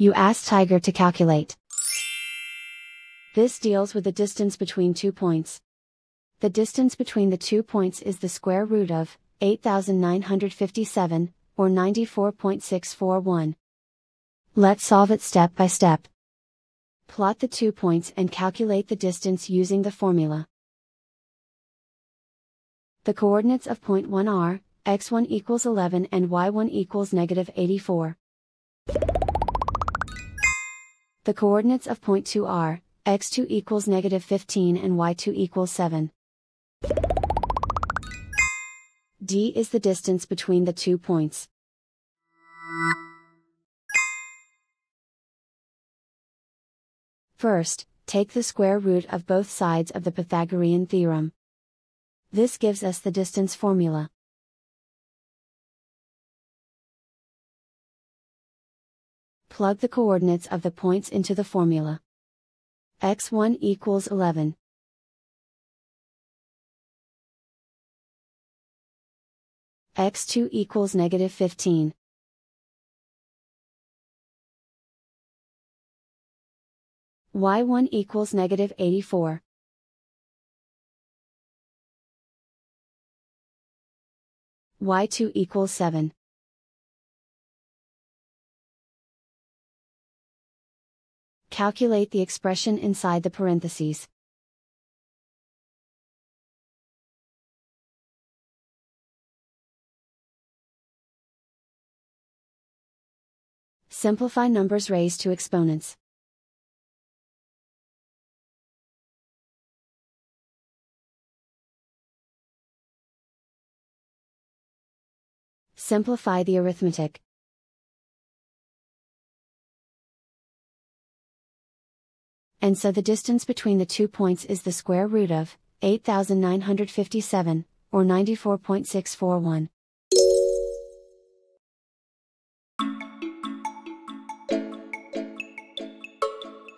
You ask Tiger to calculate. This deals with the distance between two points. The distance between the two points is the square root of 8957, or 94.641. Let's solve it step by step. Plot the two points and calculate the distance using the formula. The coordinates of point 1 are, x1 equals 11 and y1 equals negative 84. The coordinates of point 2 are, x2 equals negative 15 and y2 equals 7. d is the distance between the two points. First, take the square root of both sides of the Pythagorean theorem. This gives us the distance formula. Plug the coordinates of the points into the formula. x1 equals 11. x2 equals negative 15. y1 equals negative 84. y2 equals 7. Calculate the expression inside the parentheses. Simplify numbers raised to exponents. Simplify the arithmetic. And so the distance between the two points is the square root of 8957, or 94.641.